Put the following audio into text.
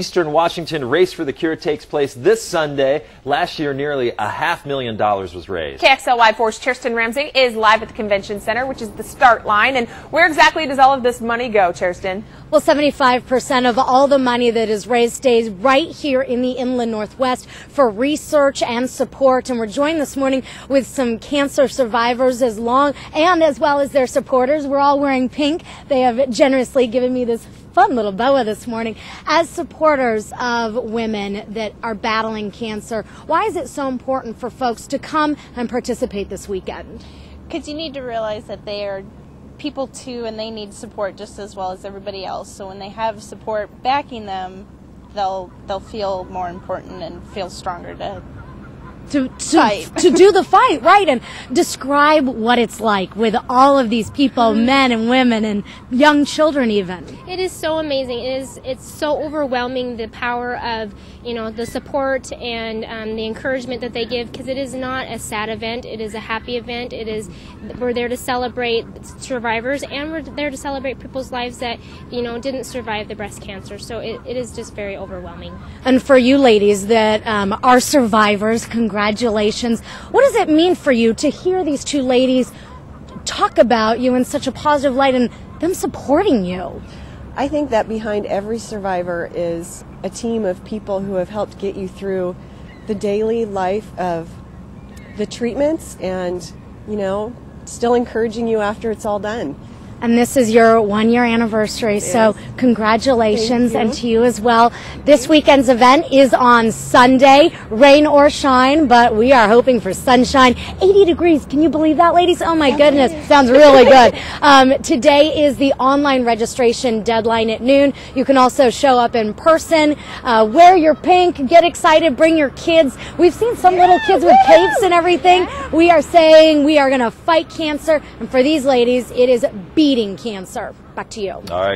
Eastern Washington Race for the Cure takes place this Sunday. Last year, nearly a half million dollars was raised. KXLY4's Kjerstin Ramsing is live at the convention center, which is the start line. And where exactly does all of this money go, Kjerstin? Well, 75% of all the money that is raised stays right here in the inland northwest for research and support. And we're joined this morning with some cancer survivors as long and as well as their supporters. We're all wearing pink. They have generously given me this fun little boa this morning. As supporters of women that are battling cancer, why is it so important for folks to come and participate this weekend? Because you need to realize that they are people too and they need support just as well as everybody else. So when they have support backing them, they'll they'll feel more important and feel stronger to to to, to do the fight, right? And describe what it's like with all of these people, Mm-hmm. men and women and young children even. It is so amazing. It is it's so overwhelming the power of you know the support and um, the encouragement that they give because it is not a sad event. It is a happy event. It is we're there to celebrate survivors and we're there to celebrate people's lives that you know didn't survive the breast cancer. So it, it is just very overwhelming. And for you ladies that um, are survivors, congratulations. What does it mean for you to hear these two ladies talk about you in such a positive light and them supporting you? I think that behind every survivor is a team of people who have helped get you through the daily life of the treatments and, you know, still encouraging you after it's all done. And this is your one year anniversary, so congratulations and to you as well. This weekend's event is on Sunday, rain or shine, but we are hoping for sunshine. 80 degrees, can you believe that, ladies? Oh my goodness, sounds really good. Um, today is the online registration deadline at noon. You can also show up in person, uh, wear your pink, get excited, bring your kids. We've seen some little kids with capes and everything. We are saying we are going to fight cancer, and for these ladies, it is beating cancer. Back to you. All right.